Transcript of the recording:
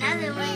another one.